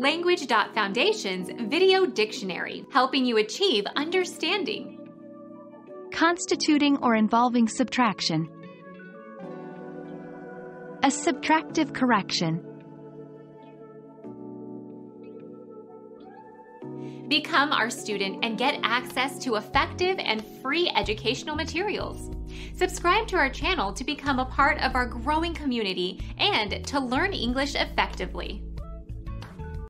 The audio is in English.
Language.Foundation's Video Dictionary, helping you achieve understanding. Constituting or involving subtraction. A subtractive correction. Become our student and get access to effective and free educational materials. Subscribe to our channel to become a part of our growing community and to learn English effectively.